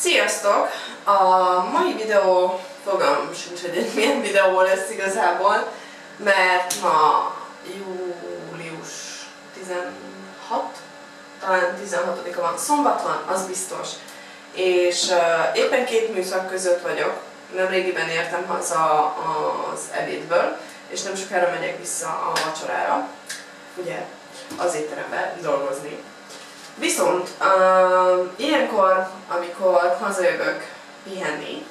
Sziasztok! A mai videó, fogalmam sincs, hogy milyen videó lesz igazából, mert ma július 16, talán 16-a van, szombat van, az biztos. És uh, éppen két műszak között vagyok, nemrégiben értem haza az ebédből, és nem sokára megyek vissza a vacsorára, ugye az étterembe dolgozni. Viszont uh, ilyenkor, amikor hazajövök pihenni,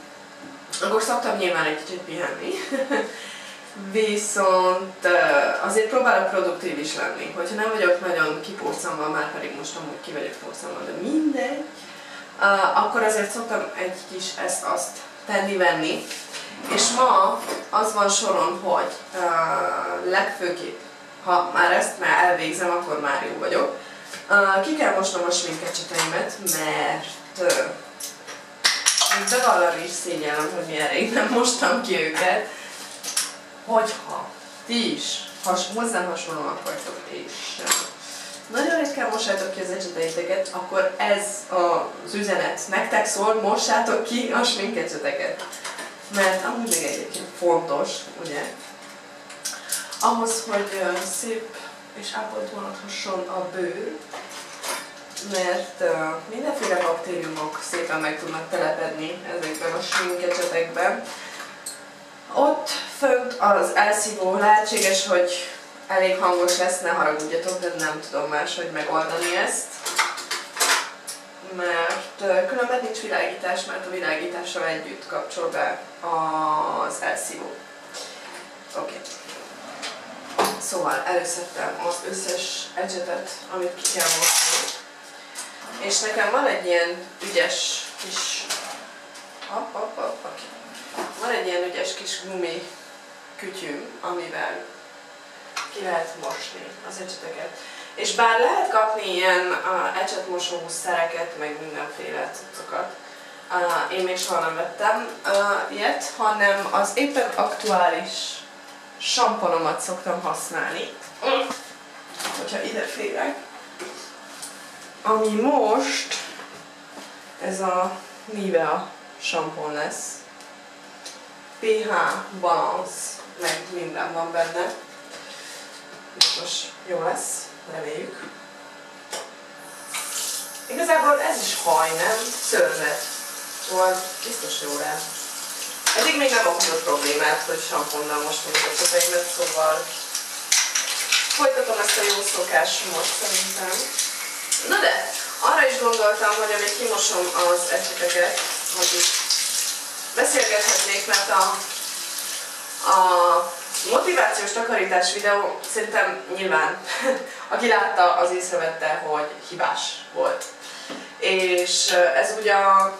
akkor szoktam nyilván egy kicsit pihenni, viszont uh, azért próbálok produktív is lenni. Hogyha nem vagyok nagyon kipurcamva, már pedig most amúgy ki vagyok purcamva, de mindegy, uh, akkor azért szoktam egy kis ezt-azt tenni-venni. És ma az van soron, hogy uh, legfőképp, ha már ezt már elvégzem, akkor már jó vagyok Uh, ki kell mosnom a sminkecseteimet, mert uh, bevallani is szégyellem, hogy milyen rég nem mostam ki őket. Hogyha ti is has, hozzám hasonlóan vagytok és nagyon ritkán mossátok ki az ecseteiteket, akkor ez az üzenet nektek szól, mossátok ki a sminkecseteket. Mert amúgy még egyébként fontos, ugye? Ahhoz, hogy szép és ápolt vonatosson a bőr, mert mindenféle baktériumok szépen meg tudnak telepedni ezekben a sminkecsetekben. Ott fönt az elszívó lehetséges, hogy elég hangos lesz, ne haragudjatok, de nem tudom máshogy megoldani ezt. Mert különben nincs világítás, mert a világítással együtt kapcsol be az elszívó. Oké. Okay. Szóval előszedtem az összes ecsetet, amit ki kell mosni. És nekem van egy ilyen ügyes kis... Hopp, hopp, hopp. Van egy ilyen ügyes kis gumi kütyüm, amivel ki lehet mosni az ecseteket. És bár lehet kapni ilyen ecsetmosó szereket, meg mindenféle cuccokat, én még soha nem vettem uh, ilyet, hanem az éppen aktuális samponomat szoktam használni. Hogyha ide férek. Ami most ez a Nivea sampon lesz. pH balance, meg minden van benne. Biztos jó lesz, reméljük. Igazából ez is haj, nem? Szőrzet. Szóval biztos jó rá. Eddig még nem okozott problémát, hogy samponnal mostom a köpeimet, szóval folytatom ezt a jó szokásomat szerintem. Na de, arra is gondoltam, hogy amíg kimosom az ecseteket, hogy is beszélgethetnék, mert a, a motivációs takarítás videó szerintem nyilván, aki látta, az észrevette, hogy hibás volt. És ez ugye a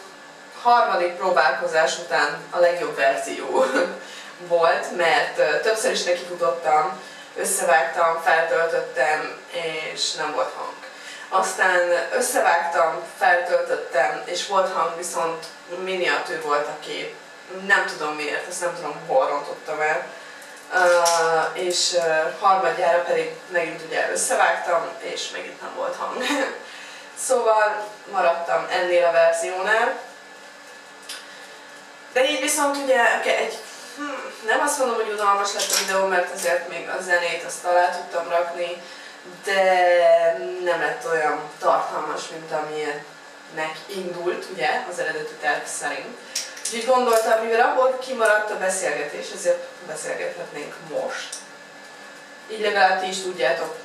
harmadik próbálkozás után a legjobb verzió volt, mert többször is nekifutottam, összevágtam, feltöltöttem, és nem volt hang. Aztán összevágtam, feltöltöttem, és volt hang, viszont miniatűr volt a kép. Nem tudom miért, ezt nem tudom, hol rontottam el. És harmadjára pedig megint ugye összevágtam, és megint nem volt hang. szóval maradtam ennél a verziónál. De így viszont ugye egy, hm, nem azt mondom, hogy unalmas lett a videó, mert azért még a zenét azt alá tudtam rakni, de nem lett olyan tartalmas, mint amilyennek indult, ugye, az eredeti terv szerint. Úgyhogy gondoltam, mivel abból kimaradt a beszélgetés, ezért beszélgethetnénk most. Így legalább ti is tudjátok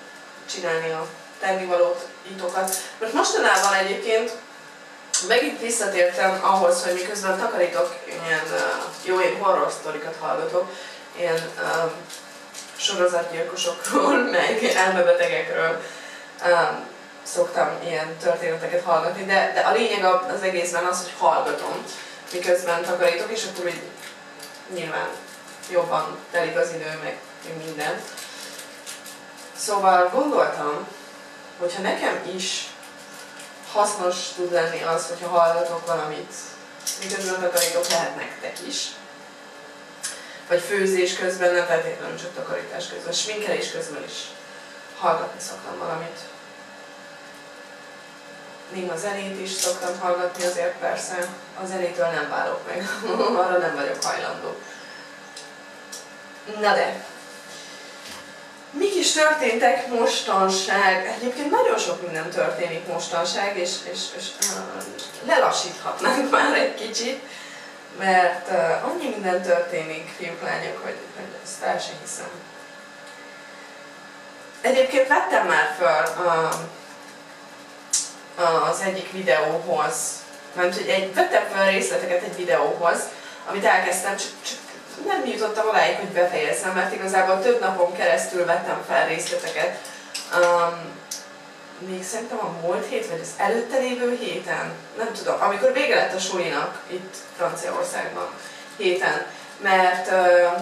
csinálni a tennivalót, itokat. Mert mostanában egyébként megint visszatértem ahhoz, hogy miközben takarítok, ilyen jó én horror sztorikat hallgatok, ilyen uh, sorozatgyilkosokról, meg elmebetegekről um, szoktam ilyen történeteket hallgatni, de, de a lényeg az egészben az, hogy hallgatom, miközben takarítok, és akkor így nyilván jobban telik az idő, meg minden. Szóval gondoltam, hogyha nekem is hasznos tud lenni az, hogyha hallgatok valamit, miközben takarítok, lehet nektek is. Vagy főzés közben, nem feltétlenül csak takarítás közben, sminkelés közben is hallgatni szoktam valamit. néha zenét is szoktam hallgatni, azért persze a zenétől nem válok meg, arra nem vagyok hajlandó. Na de, is történtek mostanság? Egyébként nagyon sok minden történik mostanság, és, és, és lelassíthatnánk már egy kicsit, mert annyi minden történik, fiúk, lányok, hogy, hogy ezt el sem hiszem. Egyébként vettem már föl uh, az egyik videóhoz, mert hogy egy, vettem fel részleteket egy videóhoz, amit elkezdtem, csak, csak nem jutottam odáig, hogy befejezzem, mert igazából több napon keresztül vettem fel részleteket. Um, még szerintem a múlt hét, vagy az előtte lévő héten, nem tudom, amikor vége lett a sulinak itt Franciaországban héten, mert uh,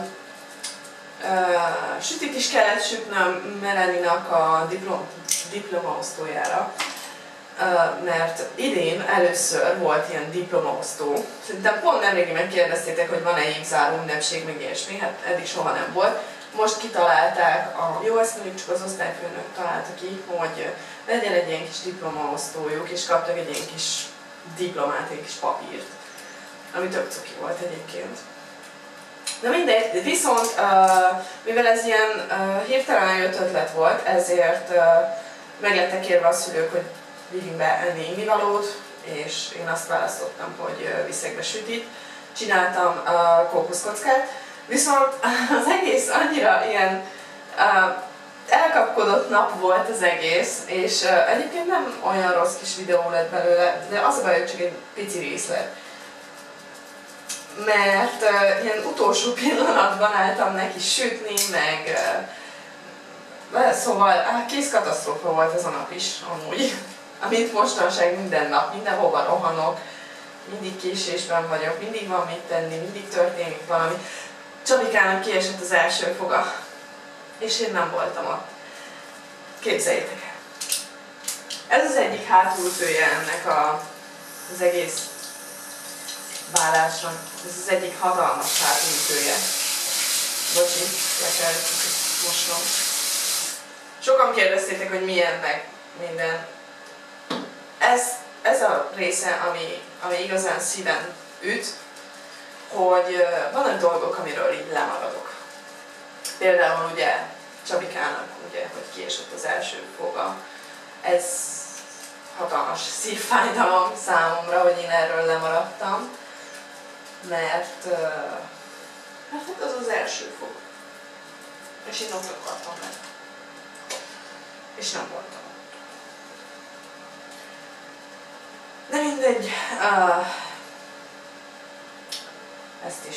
uh, sütit is kellett sütnöm Melaninak a diplom, diplomaosztójára, mert idén először volt ilyen diplomaosztó. Szerintem pont nemrégi megkérdeztétek, hogy van-e évzáró ünnepség, meg ilyesmi, hát eddig soha nem volt. Most kitalálták, a, jó, ezt mondjuk csak az osztályfőnök találta ki, hogy legyen egy ilyen kis diplomaosztójuk, és kaptak egy ilyen kis diplomát, egy kis papírt, ami tök cuki volt egyébként. Na mindegy, viszont mivel ez ilyen hirtelen jött ötlet volt, ezért meg lettek kérve a szülők, hogy vigyünk be enni innivalót, és én azt választottam, hogy viszek be sütit. Csináltam a kókuszkockát, viszont az egész annyira ilyen elkapkodott nap volt az egész, és egyébként nem olyan rossz kis videó lett belőle, de az a baj, hogy csak egy pici részlet. Mert uh, ilyen utolsó pillanatban álltam neki sütni, meg uh, szóval uh, kész katasztrófa volt ez a nap is, amúgy amit mostanság minden nap, mindenhova rohanok, mindig késésben vagyok, mindig van mit tenni, mindig történik valami. Csabikának kiesett az első foga, és én nem voltam ott. Képzeljétek el. Ez az egyik hátulütője ennek a, az egész vállásnak. Ez az egyik hatalmas hátulütője. Bocsi, le kell mosnom. Sokan kérdeztétek, hogy milyen meg minden ez, ez a része, ami, ami igazán szíven üt, hogy vannak dolgok, amiről így lemaradok. Például ugye Csabikának, ugye, hogy kiesett az első foga. Ez hatalmas szívfájdalom számomra, hogy én erről lemaradtam, mert, mert hát az az első fog. És én ott akartam lenni. És nem voltam. De mindegy, uh, ezt is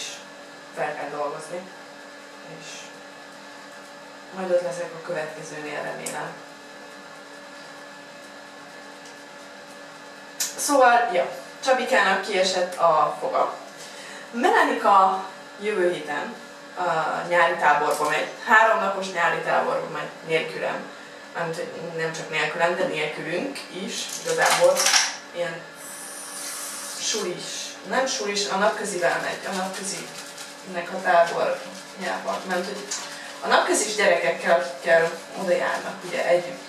fel kell dolgozni, és majd ott leszek a következőnél, remélem. Szóval, ja, Csabikának kiesett a foga. Melanika jövő héten a nyári táborba megy, háromnapos nyári táborba megy nélkülem. Nem, nem csak nélkülem, de nélkülünk is igazából ilyen sulis, nem sulis, a napközivel megy, a napközinek a táborjába, mert hogy a napközis gyerekekkel kell oda járnak, ugye együtt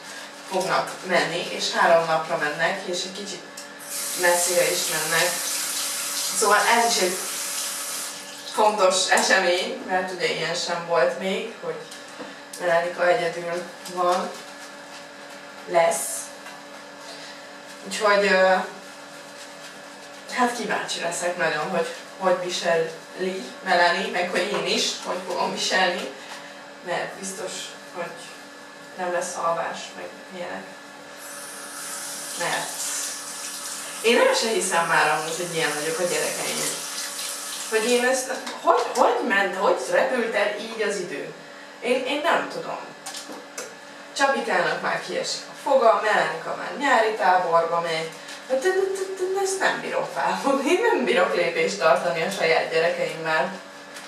fognak menni, és három napra mennek, és egy kicsit messzire is mennek. Szóval ez is egy fontos esemény, mert ugye ilyen sem volt még, hogy Melanika egyedül van, lesz, Úgyhogy hát kíváncsi leszek nagyon, hogy hogy viseli Melanie, meg hogy én is, hogy fogom viselni, mert biztos, hogy nem lesz alvás, meg ilyenek. Mert én el se hiszem már amúgy, hogy ilyen vagyok a gyerekeim. Hogy én ezt, hogy, hogy ment, hogy repült el így az idő? Én, én nem tudom. Csapikának már kiesik a foga, Melenika már nyári táborba megy, Hát ezt nem bírom felfogni, én nem bírok lépést tartani a saját gyerekeimmel.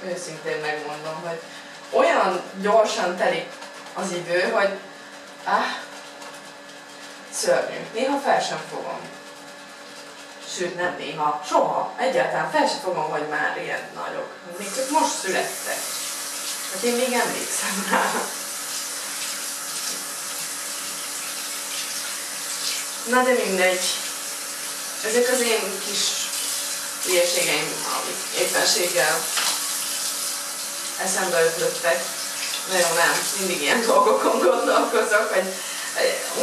Őszintén megmondom, hogy olyan gyorsan telik az idő, hogy áh, szörnyű. Néha fel sem fogom. Sőt, nem néha, soha, egyáltalán fel sem fogom, hogy már ilyen nagyok. Még csak most születtek. Hát én még emlékszem rá. Na de mindegy. ezek az én kis hülyeségeim, amik éppenséggel eszembe ötlöttek. Nagyon nem, mindig ilyen dolgokon gondolkozok, hogy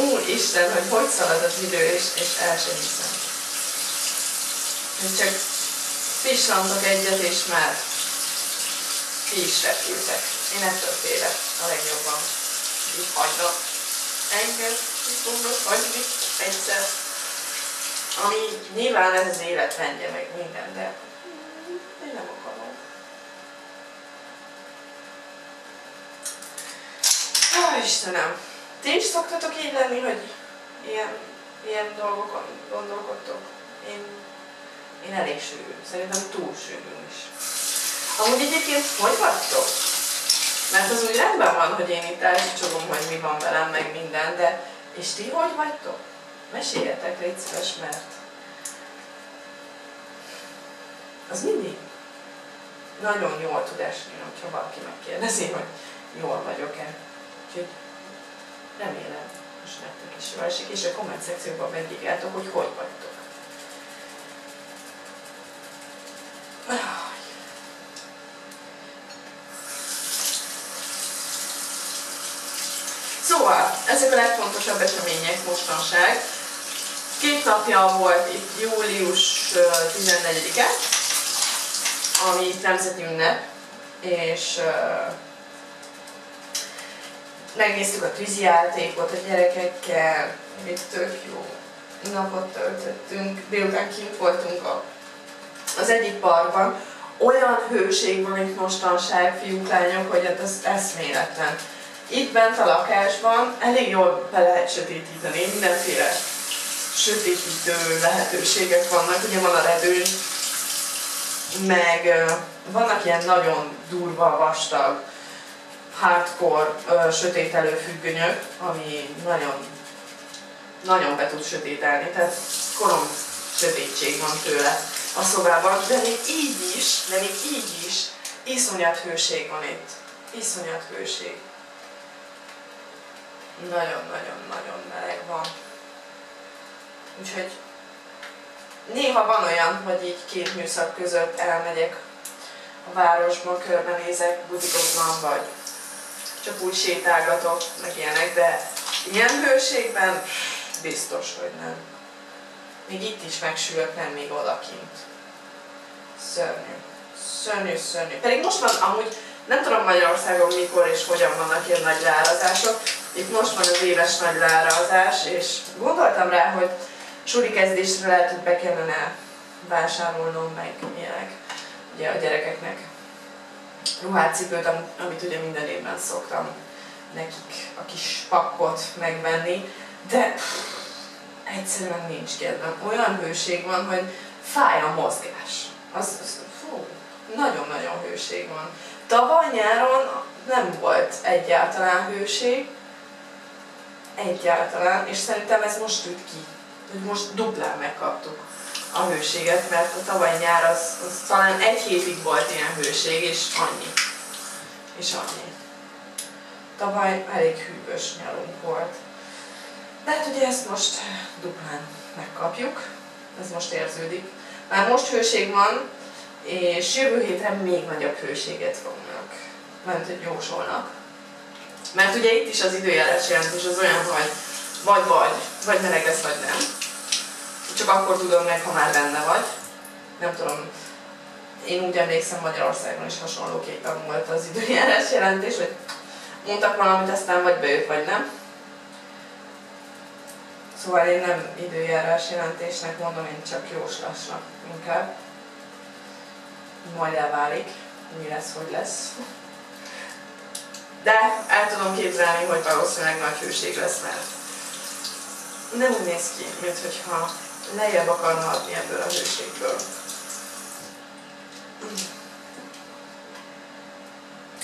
Úristen, hogy hogy szalad az idő, és, és el sem hiszem. Hogy csak pislantok egyet, és már ki is repültek. Én ettől félek a legjobban. Így hagynak engem, fognak hagyni egyszer. Ami nyilván ez az életrendje, meg minden, de én nem akarom. Ó, Istenem! Ti is szoktatok így lenni, hogy ilyen, ilyen dolgokon gondolkodtok? Én, én elég sűrű. Szerintem túl sűrű is. Amúgy egyébként hogy vagytok? Mert az úgy rendben van, hogy én itt elcsicsogom, hogy mi van velem, meg minden, de és ti hogy vagytok? Meséljetek, légy szíves, mert az mindig nagyon jól tud esni, hogyha valaki megkérdezi, hogy jól vagyok-e. Úgyhogy remélem, most nektek is jól esik, és a komment szekcióban megírjátok, hogy hogy vagytok. Ezek a legfontosabb események mostanság. Két napja volt itt július 14-e, ami nemzeti ünnep, és megnéztük a tűzijátékot a gyerekekkel, egy tök jó napot töltöttünk, délután kint voltunk a, az egyik parkban, olyan hőség van itt mostanság, fiúk, lányok, hogy hát ez eszméletlen. Itt bent a lakásban elég jól be lehet sötétíteni, mindenféle sötétítő lehetőségek vannak, ugye van a redőny, meg vannak ilyen nagyon durva, vastag, hardcore sötételő függönyök, ami nagyon, nagyon be tud sötételni, tehát korom sötétség van tőle a szobában, de még így is, de még így is iszonyat hőség van itt. Iszonyat hőség. Nagyon-nagyon-nagyon meleg van. Úgyhogy néha van olyan, hogy így két műszak között elmegyek a városban, körbenézek, butikokban, vagy csak úgy sétálgatok, meg ilyenek, de ilyen hőségben biztos, hogy nem. Még itt is megsülök, nem még odakint. Szörnyű. Szörnyű, szörnyű. Pedig most van amúgy, nem tudom Magyarországon mikor és hogyan vannak ilyen nagy leárazások. Itt most van az éves nagy leárazás, és gondoltam rá, hogy suri kezdésre lehet, hogy be kellene vásárolnom meg ilyenek ugye a gyerekeknek ruhátcipőt, amit ugye minden évben szoktam nekik a kis pakkot megvenni, de egyszerűen nincs kedvem. Olyan hőség van, hogy fáj a mozgás. Az, az fú, nagyon-nagyon hőség van. Tavaly nyáron nem volt egyáltalán hőség, egyáltalán, és szerintem ez most üt ki, hogy most duplán megkaptuk a hőséget, mert a tavaly nyár az, az talán egy hétig volt ilyen hőség, és annyi. És annyi. Tavaly elég hűvös nyarunk volt. De hát ugye ezt most duplán megkapjuk, ez most érződik. Már most hőség van, és jövő hétre még nagyobb hőséget fognak, mert hogy jósolnak. Mert ugye itt is az időjárás jelentés az olyan, hogy vagy vagy, vagy meleg lesz, vagy nem csak akkor tudod meg, ha már benne vagy. Nem tudom, én úgy emlékszem Magyarországon is hasonlóképpen volt az időjárás jelentés, hogy mondtak valamit, aztán vagy bejött, vagy nem. Szóval én nem időjárás jelentésnek mondom, én csak jóslásnak inkább. Majd elválik, mi lesz, hogy lesz. De el tudom képzelni, hogy valószínűleg nagy hőség lesz, mert nem úgy néz ki, mintha lejjebb akarna adni ebből a hőségből.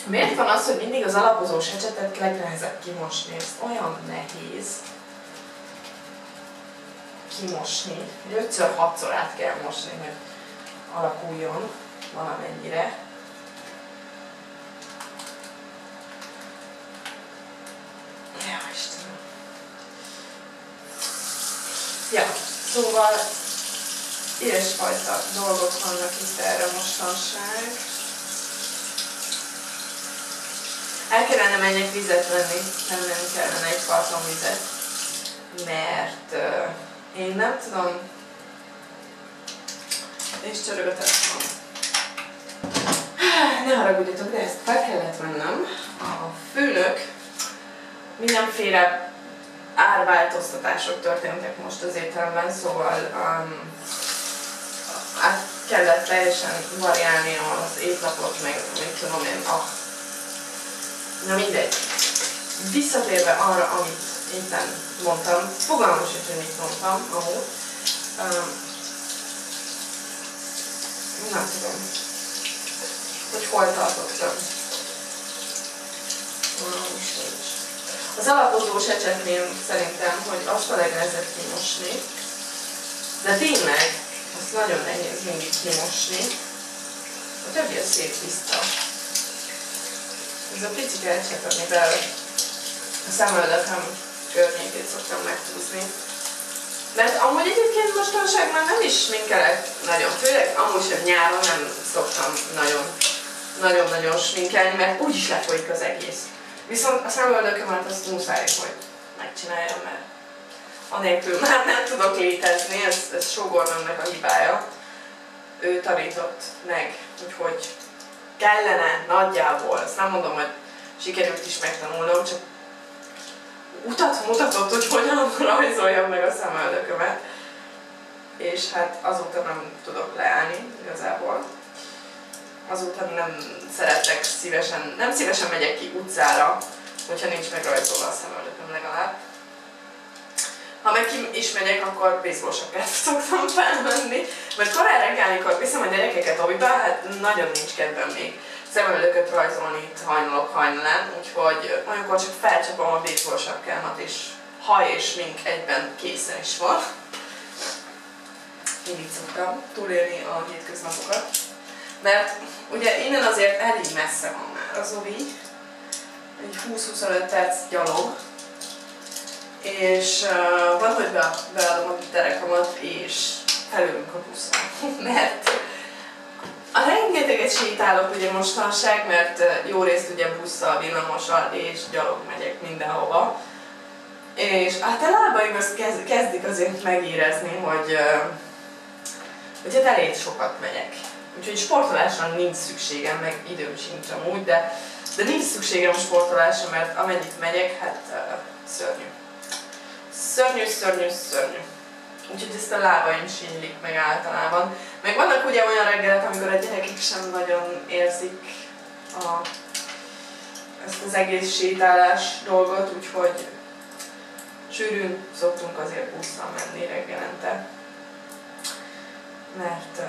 Miért van az, hogy mindig az alapozós ecsetet legnehezebb kimosni? Ez olyan nehéz kimosni, hogy 5-6-szor át kell mosni, hogy alakuljon valamennyire. Ja, Istenem. Ja, Szóval ilyesfajta dolgok vannak itt erre mostanság. El kellene menjek vizet venni, nem, nem kellene egy karton vizet, mert uh, én nem tudom, és csörög a telefon. Ne haragudjatok, de ezt fel kellett vennem. A főnök mindenféle árváltoztatások történtek most az étteremben, szóval um, át kellett teljesen variálni az étlapot, meg mit tudom én, a... Na mindegy. Visszatérve arra, amit éppen mondtam, fogalmas is, hogy mit mondtam amúgy. Um, nem tudom, hogy hol tartottam. Az alapozós ecsetnél szerintem, hogy azt a legnehezebb kimosni, de tényleg, azt nagyon nehéz mindig kimosni. A többi a szép tiszta. Ez a picike ecset, amivel a szemöldököm környékét szoktam megtúzni. Mert amúgy egyébként mostanság már nem is sminkelek nagyon, főleg amúgy sem nyáron nem szoktam nagyon nagyon-nagyon sminkelni, mert úgyis lefolyik az egész. Viszont a szemöldökömet azt muszáj, hogy megcsináljam, mert anélkül már nem tudok létezni, ez, ez sógornőmnek a hibája. Ő tanított meg, úgyhogy kellene nagyjából, ezt nem mondom, hogy sikerült is megtanulnom, csak utat mutatott, hogy hogyan rajzoljam meg a szemöldökömet. És hát azóta nem tudok leállni igazából. Azóta nem szeretek szívesen, nem szívesen megyek ki utcára, hogyha nincs megrajzolva a szemöldököm legalább. Ha meg is megyek, akkor baseball sapkát szoktam felvenni, mert korán reggel, amikor viszem a gyerekeket oviba, hát nagyon nincs kedvem még szemöldököt rajzolni itt hajnalok hajnalán, úgyhogy olyankor csak felcsapom a baseball sapkámat, és haj és mink egyben készen is van. Én így szoktam túlélni a hétköznapokat. Mert ugye innen azért elég messze van már az ovi, egy 20-25 perc gyalog, és uh, van, hogy be, beadom a derekamat, és felülünk a buszra. mert a rengeteget sétálok ugye mostanság, mert jó részt ugye busszal, villamossal és gyalog megyek mindenhova. És hát a lábaim azt kezdik azért megérezni, hogy, hogy hát elég sokat megyek. Úgyhogy sportolásra nincs szükségem, meg időm sincs amúgy, de, de nincs szükségem sportolásra, mert amennyit megyek, hát uh, szörnyű. Szörnyű, szörnyű, szörnyű. Úgyhogy ezt a lábaim sínylik meg általában. Meg vannak ugye olyan reggelek, amikor a gyerekek sem nagyon érzik a, ezt az egész sétálás dolgot, úgyhogy sűrűn szoktunk azért busszal menni reggelente. Mert,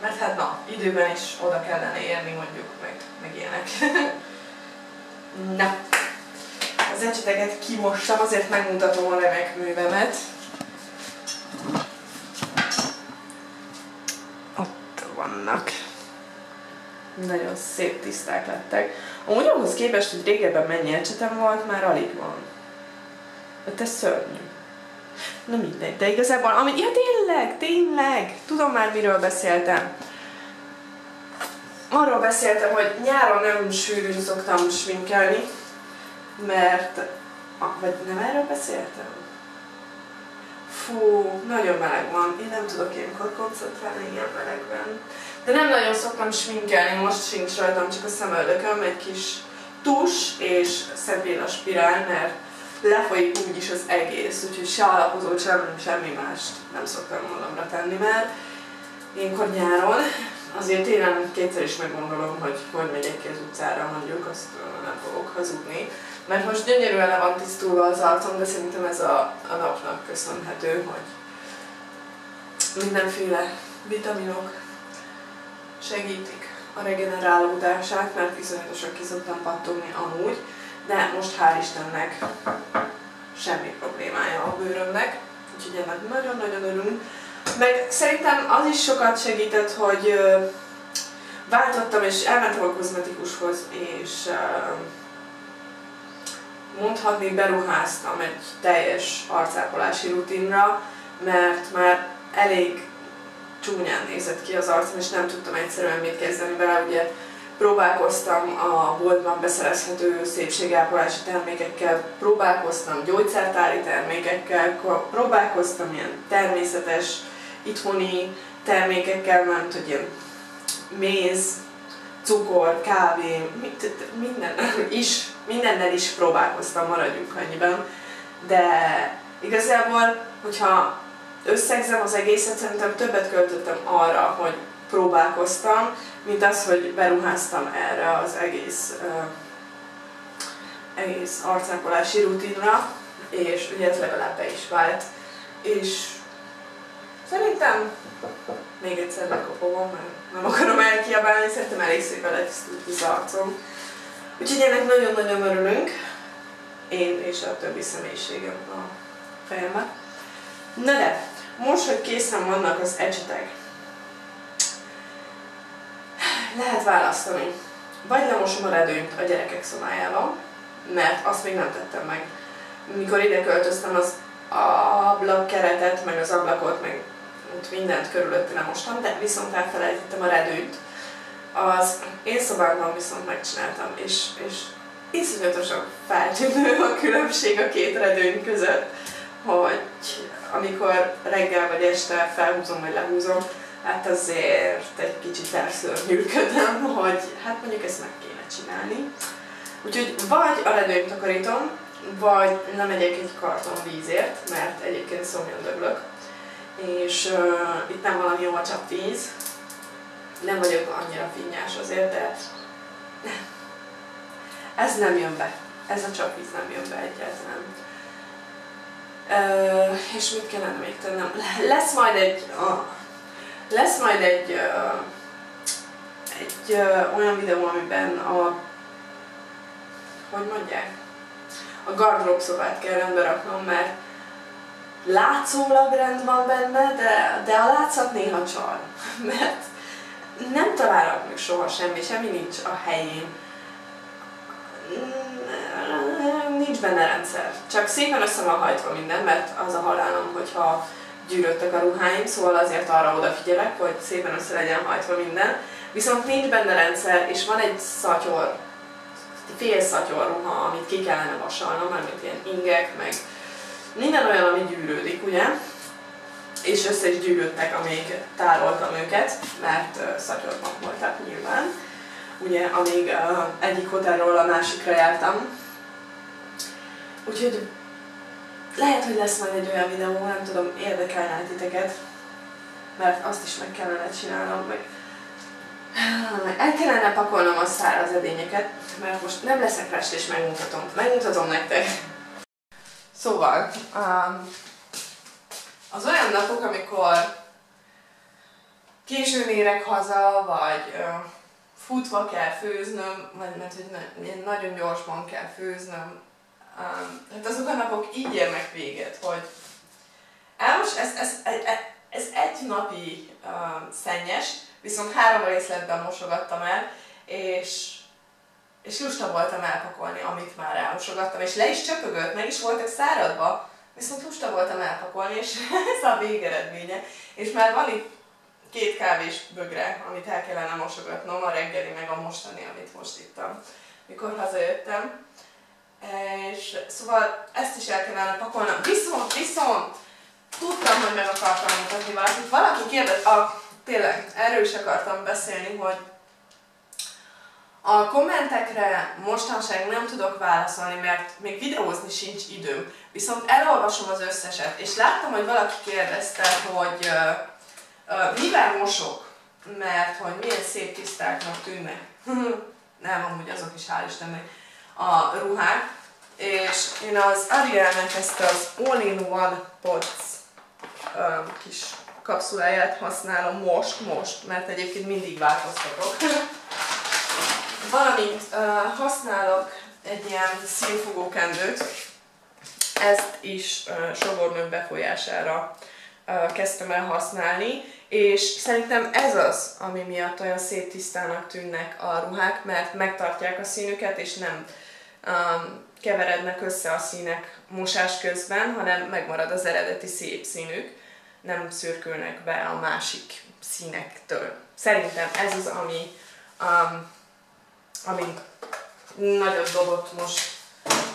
mert hát na, időben is oda kellene érni mondjuk, meg, meg ilyenek. na, az ecseteket kimostam, azért megmutatom a remek művemet. Ott vannak. Nagyon szép tiszták lettek. Amúgy ahhoz képest, hogy régebben mennyi ecsetem volt, már alig van. De ez szörnyű. Na mindegy, de igazából, ami, ja tényleg, tényleg, tudom már miről beszéltem. Arról beszéltem, hogy nyáron nem sűrűn szoktam sminkelni, mert, vagy nem erről beszéltem? Fú, nagyon meleg van, én nem tudok ilyenkor koncentrálni ilyen melegben. De nem nagyon szoktam sminkelni, most sincs rajtam csak a szemöldököm, egy kis tus és szempilla spirál, mert lefolyik úgyis az egész, úgyhogy se alapozó, sem, semmi mást nem szoktam magamra tenni már. Ilyenkor nyáron, azért télen kétszer is meggondolom, hogy hogy megyek ki az utcára, mondjuk, azt nem fogok hazudni. Mert most gyönyörűen le van tisztulva az arcom, de szerintem ez a, a napnak köszönhető, hogy mindenféle vitaminok segítik a regenerálódását, mert viszonyatosan ki szoktam pattogni amúgy, de most hál' Istennek semmi problémája a bőrömnek, úgyhogy ennek nagyon-nagyon örülünk. Meg szerintem az is sokat segített, hogy váltottam és elmentem a kozmetikushoz, és mondhatni beruháztam egy teljes arcápolási rutinra, mert már elég csúnyán nézett ki az arcom, és nem tudtam egyszerűen mit kezdeni vele, ugye próbálkoztam a boltban beszerezhető szépségápolási termékekkel, próbálkoztam gyógyszertári termékekkel, próbálkoztam ilyen természetes, itthoni termékekkel, mert hogy ilyen méz, cukor, kávé, minden is, mindennel is próbálkoztam, maradjunk annyiban. De igazából, hogyha összegzem az egészet, szerintem többet költöttem arra, hogy próbálkoztam, mint az, hogy beruháztam erre az egész, egész arcápolási rutinra, és ugye ez legalább be is vált. És szerintem még egyszer lekopogom, mert nem akarom elkiabálni, szerintem elég szépen letisztult az arcom. Úgyhogy ennek nagyon-nagyon örülünk, én és a többi személyiségem a fejemben. Na de, most, hogy készen vannak az ecsetek, lehet választani. Vagy lemosom a redőnyt a gyerekek szobájában, mert azt még nem tettem meg. Mikor ide költöztem, az ablakkeretet, meg az ablakot, meg ott mindent körülötte nem mostam, de viszont elfelejtettem a redőnyt. Az én szobámban viszont megcsináltam, és, és iszonyatosan feltűnő a különbség a két redőny között, hogy amikor reggel vagy este felhúzom vagy lehúzom, hát azért egy kicsit elszörnyűködöm, hogy hát mondjuk ezt meg kéne csinálni. Úgyhogy vagy a redőnyt takarítom, vagy nem megyek egy karton vízért, mert egyébként szomjan döglök, és uh, itt nem valami a csapvíz, nem vagyok annyira finnyás azért, de ez nem jön be. Ez a csapvíz nem jön be egyáltalán. Uh, és mit kellene még tennem? Lesz majd egy, uh, lesz majd egy, egy olyan videó, amiben a hogy mondják? A gardrób szobát kell rendbe raknom, mert látszólag rend van benne, de, de a látszat néha csal. Mert nem találok meg soha semmi, semmi nincs a helyén. Nincs benne rendszer. Csak szépen össze van hajtva minden, mert az a halálom, hogyha gyűröttek a ruháim, szóval azért arra odafigyelek, hogy szépen össze legyen hajtva minden. Viszont nincs benne rendszer, és van egy szatyor, fél szatyor ruha, amit ki kellene vasalnom, mint ilyen ingek, meg minden olyan, ami gyűrődik, ugye? És össze is gyűrődtek, amíg tároltam őket, mert szatyorban voltak nyilván. Ugye, amíg egyik hotelról a másikra jártam. Úgyhogy lehet, hogy lesz majd egy olyan videó, nem tudom, érdekelne titeket, mert azt is meg kellene csinálnom, meg el kellene pakolnom a száraz edényeket, mert most nem leszek rá, és megmutatom. Megmutatom nektek. Szóval, um, az olyan napok, amikor későn érek haza, vagy futva kell főznöm, vagy mert hogy na, nagyon gyorsban kell főznöm, hát azok a napok így érnek véget, hogy elmos, ez, ez, ez, ez egy napi uh, szennyes, viszont három részletben mosogattam el, és és lusta voltam elpakolni, amit már elmosogattam, és le is csöpögött, meg is voltak száradva, viszont lusta voltam elpakolni, és ez a végeredménye. És már van itt két kávés bögre, amit el kellene mosogatnom, a reggeli meg a mostani, amit most ittam, mikor hazajöttem. És szóval ezt is el kellene pakolnom. Viszont, viszont, tudtam, hogy meg akartam mutatni valakit. Valaki kérdez, a, tényleg, erről is akartam beszélni, hogy a kommentekre mostanság nem tudok válaszolni, mert még videózni sincs időm. Viszont elolvasom az összeset, és láttam, hogy valaki kérdezte, hogy uh, uh, mivel mosok, mert hogy milyen szép tisztáknak tűnnek. nem, amúgy azok is hál' Istennek a ruhák. És én az Arielnek ezt az All-in-One Pods uh, kis kapszuláját használom most, most, mert egyébként mindig változtatok. Valamint uh, használok egy ilyen színfogó kendőt, ezt is uh, sogornőm befolyására uh, kezdtem el használni, és szerintem ez az, ami miatt olyan szép tisztának tűnnek a ruhák, mert megtartják a színüket, és nem um, keverednek össze a színek mosás közben, hanem megmarad az eredeti szép színük, nem szürkülnek be a másik színektől. Szerintem ez az, ami, um, ami nagyot dobott most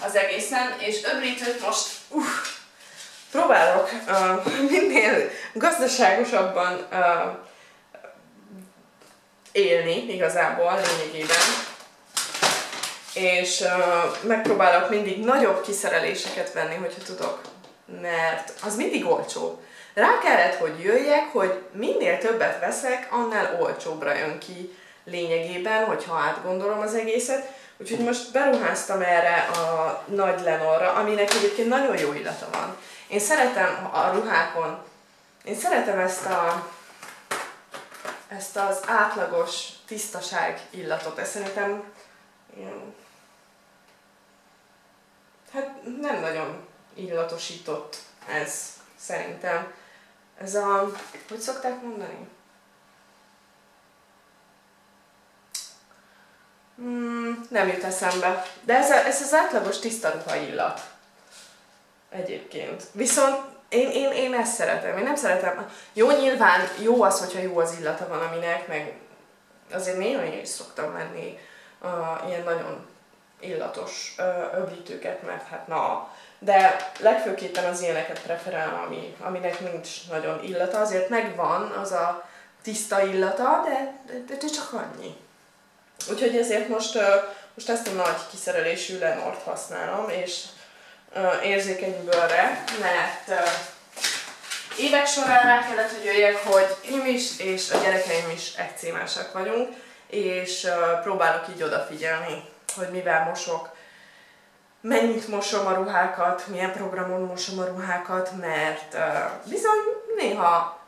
az egészen, és öblítőt most uh, próbálok uh, minél gazdaságosabban uh, élni igazából lényegében. És uh, megpróbálok mindig nagyobb kiszereléseket venni, hogyha tudok. Mert az mindig olcsó. Rá kellett, hogy jöjjek, hogy minél többet veszek, annál olcsóbbra jön ki lényegében, hogyha átgondolom az egészet. Úgyhogy most beruháztam erre a nagy Lenorra, aminek egyébként nagyon jó illata van. Én szeretem a ruhákon, én szeretem ezt a ezt az átlagos tisztaság illatot. Ez szerintem ilyen, hát nem nagyon illatosított ez szerintem. Ez a, hogy szokták mondani? Hmm, nem jut eszembe. De ez, a, ez az átlagos tiszta ruha illat. Egyébként. Viszont én, én, én ezt szeretem. Én nem szeretem. Jó, nyilván jó az, hogyha jó az illata van aminek, meg azért néha én is szoktam venni uh, ilyen nagyon illatos uh, öblítőket, mert hát na, de legfőképpen az ilyeneket preferálom, ami, aminek nincs nagyon illata, azért megvan az a tiszta illata, de, de, de csak annyi. Úgyhogy ezért most, most ezt a nagy kiszerelésű Lenort használom, és érzékeny bőrre, mert évek során rá kellett, hogy jöjjek, hogy én is és a gyerekeim is ekcémásak vagyunk, és próbálok így odafigyelni, hogy mivel mosok, mennyit mosom a ruhákat, milyen programon mosom a ruhákat, mert bizony néha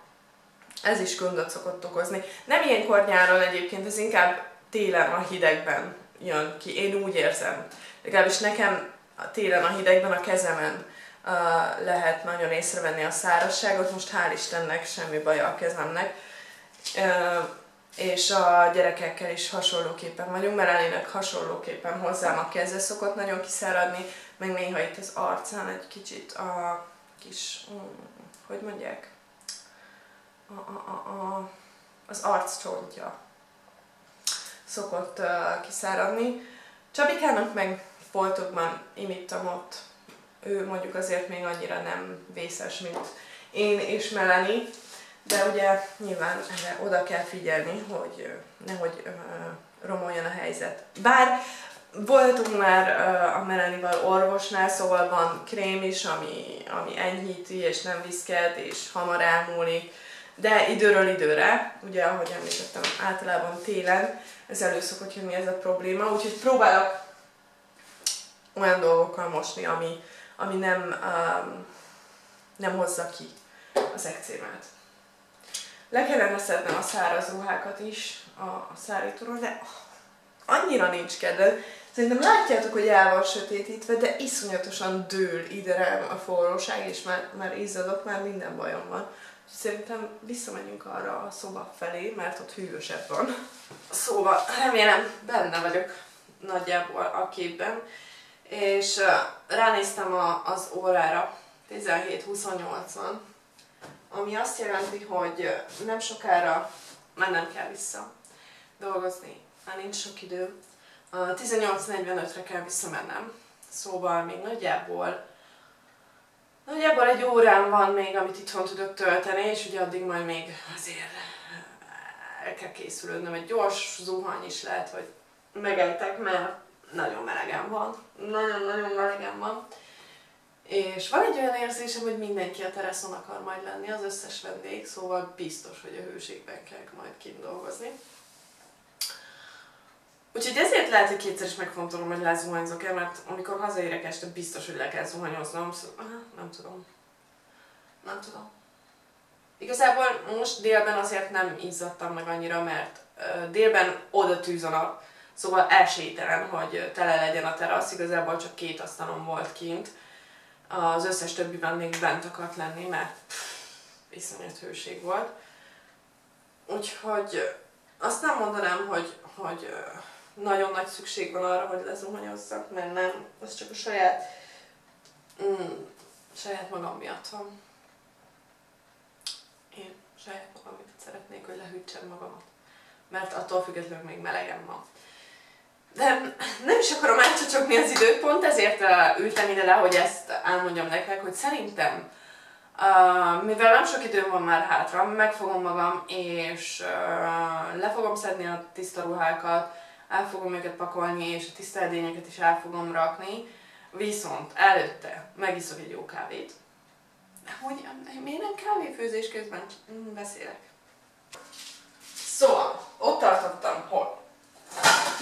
ez is gondot szokott okozni. Nem ilyenkor nyáron egyébként, ez inkább télen a hidegben jön ki, én úgy érzem. Legalábbis nekem télen a hidegben a kezemen uh, lehet nagyon észrevenni a szárazságot, most hál' Istennek semmi baja a kezemnek. Uh, és a gyerekekkel is hasonlóképpen vagyunk, mert elének hasonlóképpen hozzám a keze szokott nagyon kiszáradni, meg néha itt az arcán egy kicsit a kis, mm, hogy mondják, a, a, a, a, az arccsontja szokott uh, kiszáradni. Csabikának meg foltokban imittam ott, ő mondjuk azért még annyira nem vészes, mint én és Melanie, de ugye nyilván erre oda kell figyelni, hogy nehogy romoljon a helyzet. Bár voltunk már a Melanival orvosnál, szóval van krém is, ami, ami enyhíti és nem viszket, és hamar elmúlik, de időről időre, ugye ahogy említettem, általában télen ez elő szokott jönni ez a probléma, úgyhogy próbálok olyan dolgokkal mosni, ami, ami nem, um, nem hozza ki az ekcémát. Le kellene szednem a száraz ruhákat is a, a szárítóról, de annyira nincs kedved. Szerintem látjátok, hogy el van sötétítve, de iszonyatosan dől ide rám a forróság, és már, már izzadok, már minden bajom van. Szerintem visszamegyünk arra a szoba felé, mert ott hűvösebb van. Szóval remélem benne vagyok nagyjából a képben. És ránéztem a, az órára, 17-28 van, ami azt jelenti, hogy nem sokára mennem kell vissza dolgozni, már nincs sok idő. Uh, 18.45-re kell visszamennem, szóval még nagyjából Nagyjából egy órán van még, amit itthon tudok tölteni, és ugye addig majd még azért el kell készülődnöm. Egy gyors zuhany is lehet, hogy megejtek, mert nagyon melegen van. Nagyon-nagyon melegen van. És van egy olyan érzésem, hogy mindenki a teraszon akar majd lenni, az összes vendég, szóval biztos, hogy a hőségben kell majd kint dolgozni. Úgyhogy ezért lehet, hogy kétszer is megfontolom, hogy lezuhanyzok-e, mert amikor hazaérek este, biztos, hogy le kell zuhanyoznom. Szóval, nem tudom. Nem tudom. Igazából most délben azért nem izzadtam meg annyira, mert délben oda tűz a nap, Szóval esélytelen, hogy tele legyen a terasz, igazából csak két asztalon volt kint. Az összes többi vendég bent akart lenni, mert pff, iszonyat hőség volt. Úgyhogy azt nem mondanám, hogy, hogy nagyon nagy szükség van arra, hogy lezuhanyozzak, mert nem, ez csak a saját, mm, saját magam miatt van. Én saját magam, szeretnék, hogy lehűtsem magamat. Mert attól függetlenül még melegem van. De nem is akarom átcsacsogni az időpont, ezért ültem ide le, hogy ezt elmondjam nektek, hogy szerintem, mivel nem sok időm van már hátra, megfogom magam, és le fogom szedni a tiszta ruhákat, el fogom őket pakolni, és a tiszta edényeket is el fogom rakni, viszont előtte megiszok egy jó kávét. Hogy, miért nem kávéfőzés közben beszélek? Szóval, ott tartottam?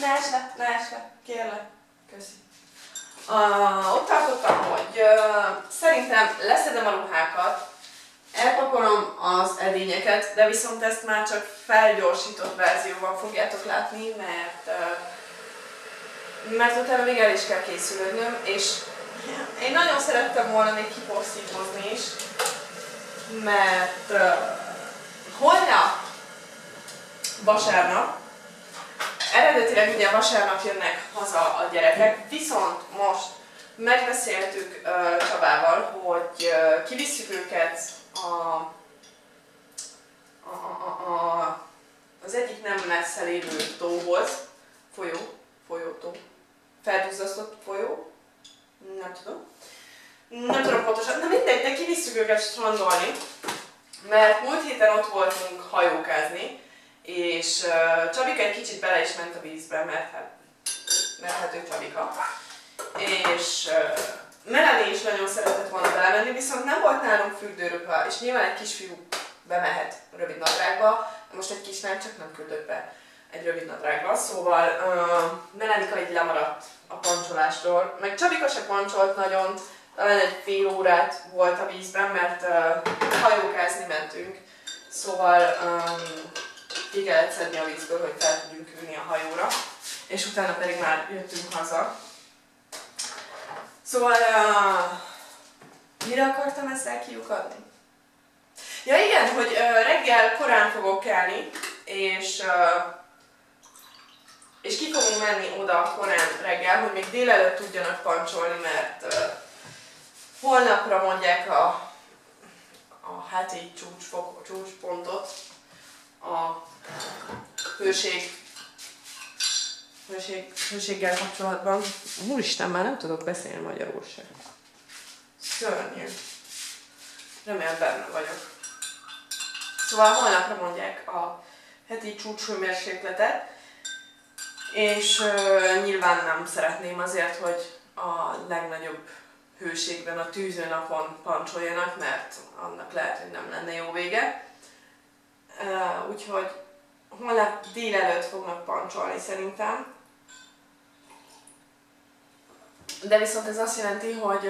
Ne es le, ne es le, kérlek. Köszi. Uh, ott tartottam, hogy uh, szerintem leszedem a ruhákat, elpakolom az edényeket, de viszont ezt már csak felgyorsított verzióban fogjátok látni, mert uh, mert utána még el is kell készülnöm, és én nagyon szerettem volna még kiporszítozni is, mert uh, holnap vasárnap Eredetileg ugye vasárnap jönnek haza a gyerekek, viszont most megbeszéltük uh, Csabával, hogy uh, kivisszük őket a, a, a, a, az egyik nem messze lévő tóhoz, folyó, folyótó, felduzzasztott folyó, nem tudom. Nem tudom pontosan, de mindegy, de kivisszük őket strandolni, mert múlt héten ott voltunk hajókázni, és Csabika egy kicsit bele is ment a vízbe, mert hát, mert hát ő Csabika. És Melanie is nagyon szeretett volna belemenni, viszont nem volt nálunk fürdőruha, és nyilván egy kisfiú bemehet rövid nadrágba, most egy kislány csak nem küldött be egy rövid nadrágba, szóval uh, Melanika így lemaradt a pancsolástól, meg Csabika se pancsolt nagyon, talán egy fél órát volt a vízben, mert uh, hajókázni mentünk, szóval um, ki kellett szedni a vízből, hogy fel tudjunk ülni a hajóra, és utána pedig már jöttünk haza. Szóval, uh, mire akartam ezzel kiukadni? Ja igen, hogy uh, reggel korán fogok kelni, és, uh, és ki fogunk menni oda korán reggel, hogy még délelőtt tudjanak pancsolni, mert uh, holnapra mondják a, a heti csúcsfok, csúcspontot a hőség, hőség, hőséggel kapcsolatban. Úristen, már nem tudok beszélni magyarul sem. Szörnyű. Remélem benne vagyok. Szóval holnapra mondják a heti csúcshőmérsékletet, és uh, nyilván nem szeretném azért, hogy a legnagyobb hőségben, a tűzőnapon pancsoljanak, mert annak lehet, hogy nem lenne jó vége. Uh, úgyhogy holnap délelőtt fognak pancsolni szerintem. De viszont ez azt jelenti, hogy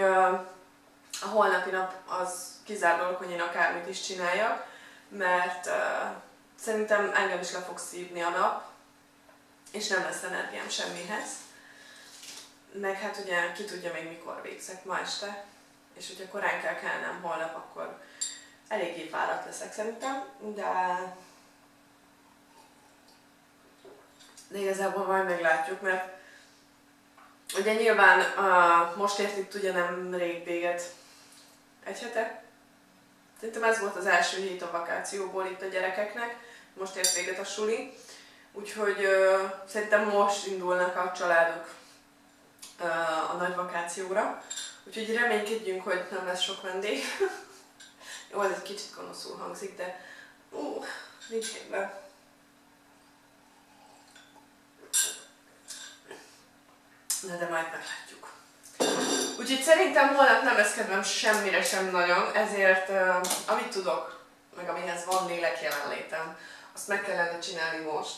a holnapi nap az kizárólag, hogy én akármit is csináljak, mert szerintem engem is le fog szívni a nap, és nem lesz energiám semmihez. Meg hát ugye ki tudja még mikor végzek ma este, és hogyha korán kell kelnem holnap, akkor eléggé fáradt leszek szerintem, de de igazából majd meglátjuk, mert ugye nyilván uh, most ért itt ugye nem rég véget egy hete. Szerintem ez volt az első hét a vakációból itt a gyerekeknek, most ért véget a suli. Úgyhogy uh, szerintem most indulnak a családok uh, a nagy vakációra. Úgyhogy reménykedjünk, hogy nem lesz sok vendég. Jó, ez egy kicsit gonoszul hangzik, de uh, nincs be. Na de majd meglátjuk. Úgyhogy szerintem holnap nem eszkedem semmire sem nagyon, ezért uh, amit tudok, meg amihez van lélek jelenlétem, azt meg kellene csinálni most.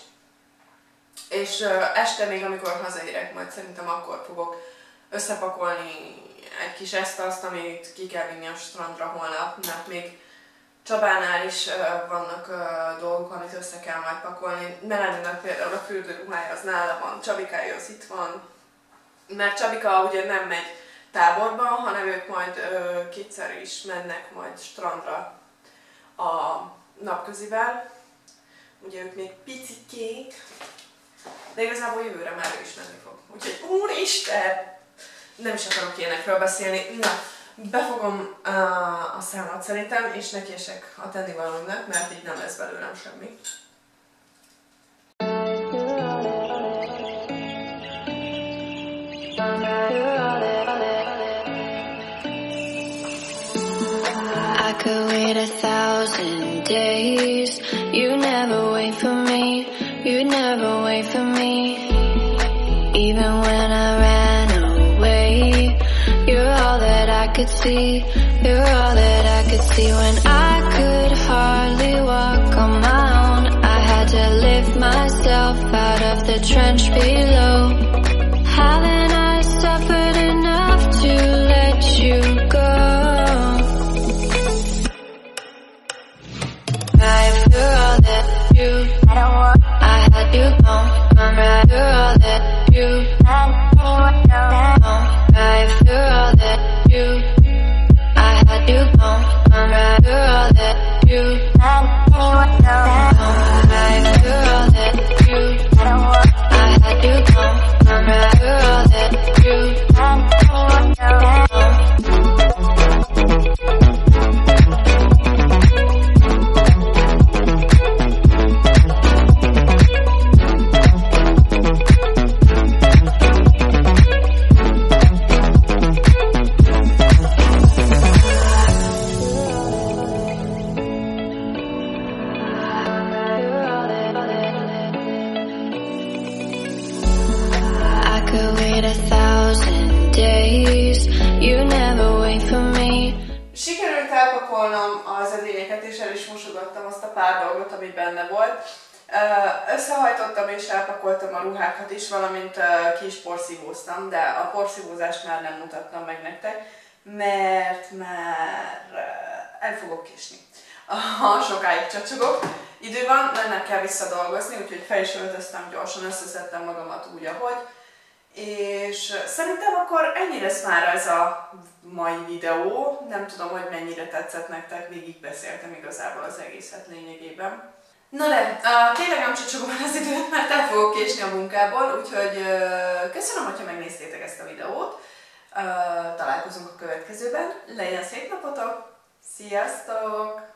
És uh, este még, amikor hazaérek, majd szerintem akkor fogok összepakolni egy kis ezt azt, amit ki kell vinni a strandra holnap, mert még Csabánál is uh, vannak uh, dolgok, amit össze kell majd pakolni. Melaninak például a fürdőruhája az nála van, Csabikája az itt van, mert Csabika ugye nem megy táborba, hanem ők majd ö, kétszer is mennek majd strandra a napközivel. Ugye ők még picikék, de igazából jövőre már ő is menni fog. Úgyhogy úristen! Nem is akarok ilyenekről beszélni. Na, Befogom uh, a számot szerintem, és nekiesek a tennivalónak, mert így nem lesz belőlem semmi. Could wait a thousand days. You never wait for me. You never wait for me. Even when I ran away, you're all that I could see. You're all that I could see when I could hardly walk on my own. I had to lift myself out of the trench below. Haven't porszívózást már nem mutattam meg nektek, mert már ö, el fogok késni. Ha sokáig csacsogok. Idő van, mennem kell visszadolgozni, úgyhogy fel is öltöztem gyorsan, összeszedtem magamat úgy, ahogy. És szerintem akkor ennyi lesz már ez a mai videó. Nem tudom, hogy mennyire tetszett nektek, végig beszéltem igazából az egészet lényegében. Na de, tényleg nem csacsogom el az időt, mert el fogok késni a munkából, úgyhogy köszönöm, hogyha megnéztétek ezt a videót. Találkozunk a következőben. Legyen szép napotok! Sziasztok!